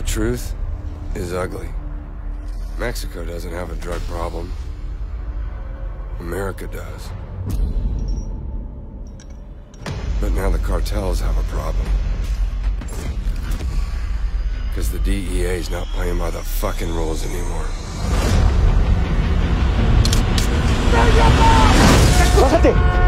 The truth is ugly. Mexico doesn't have a drug problem. America does. But now the cartels have a problem. Because the DEA's not playing by the fucking rules anymore. ¡Bájate!